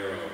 Romero.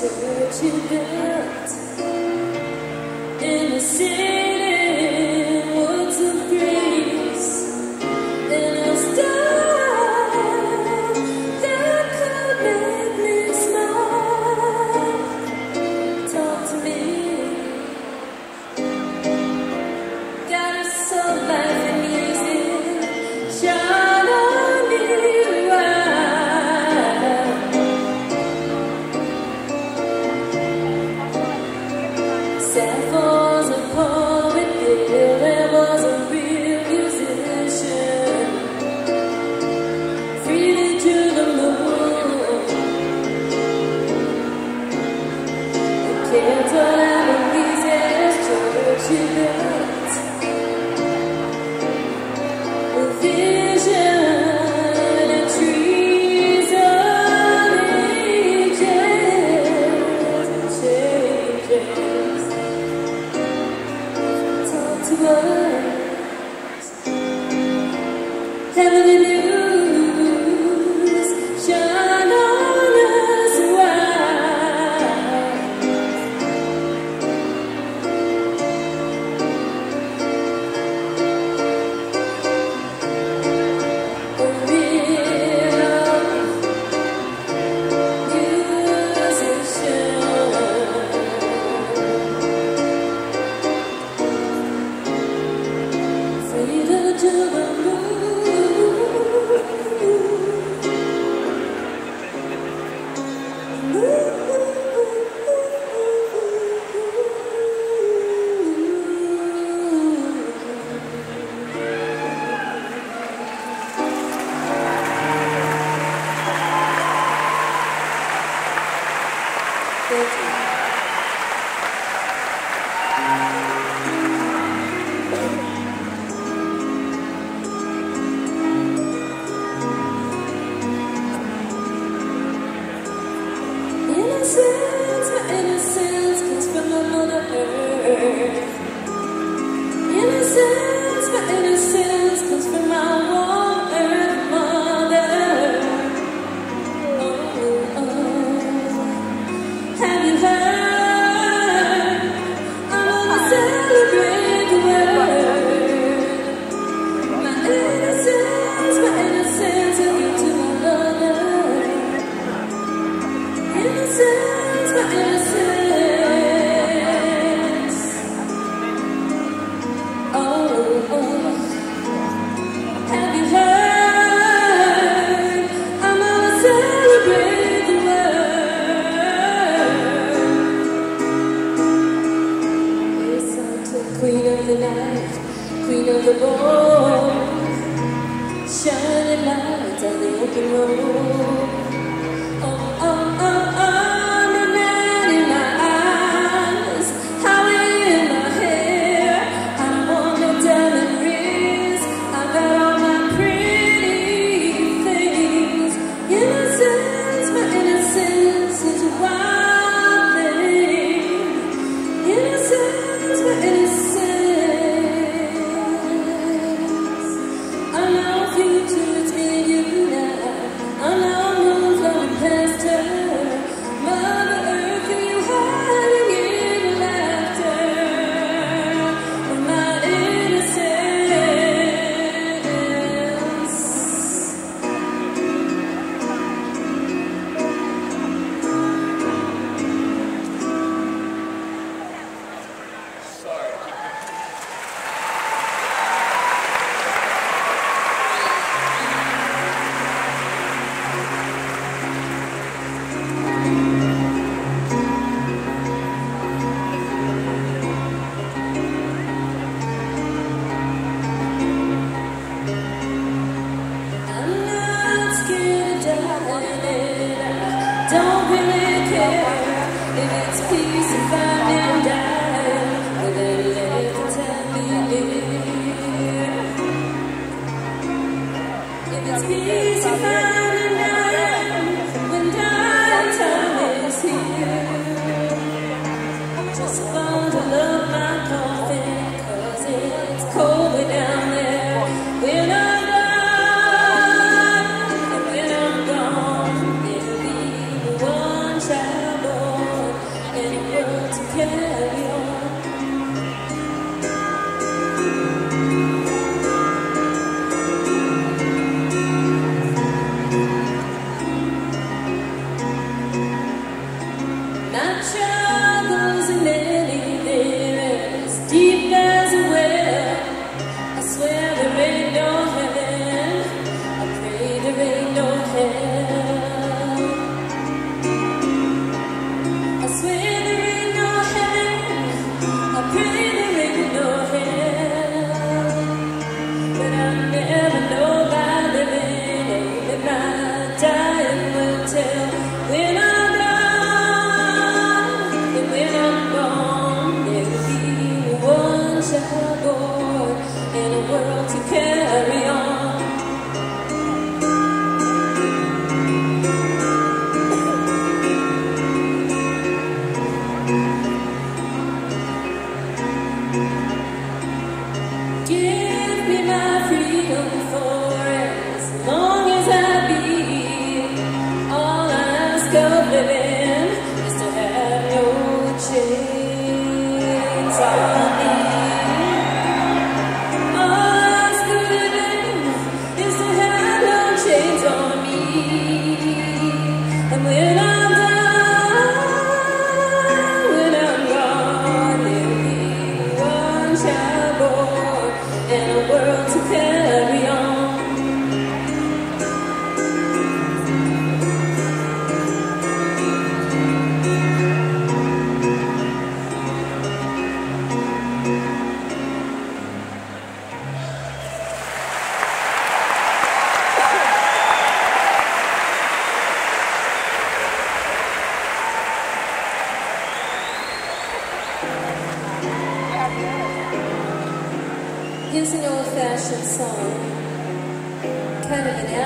to hurt you, girl. I'm to care.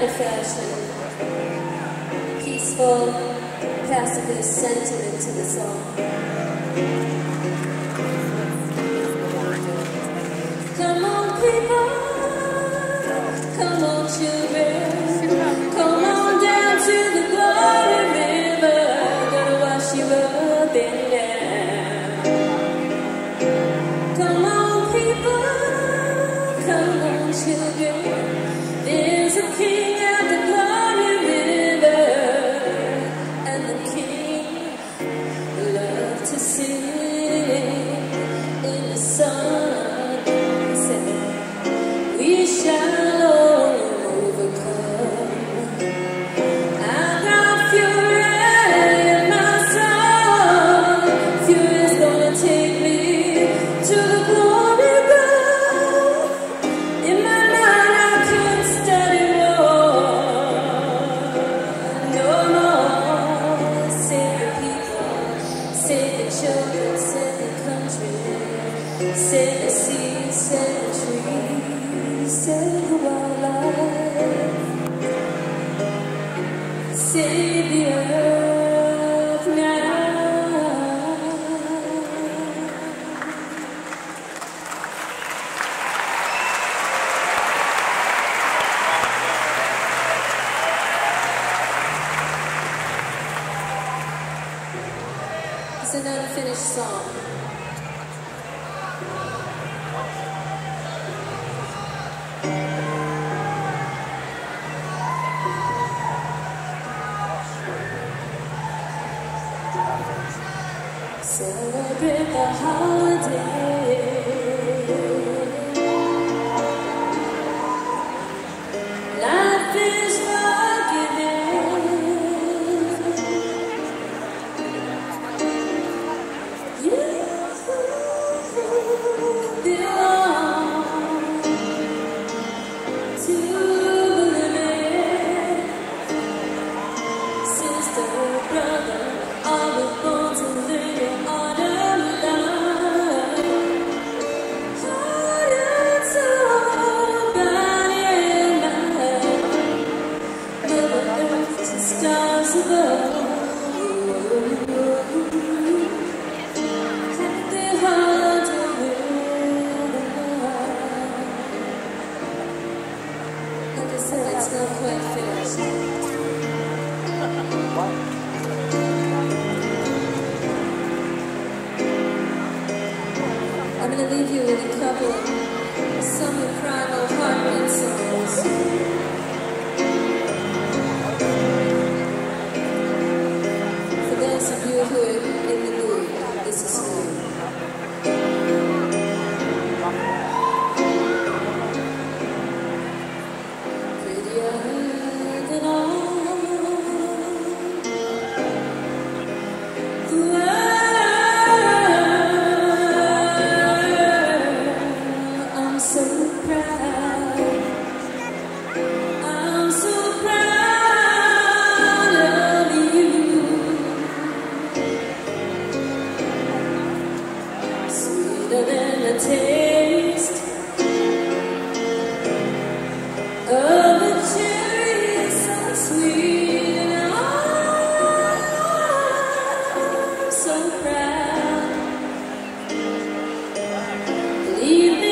A fashion, peaceful, pacifist sentiment to the song. the earth. Leave you with a couple Believe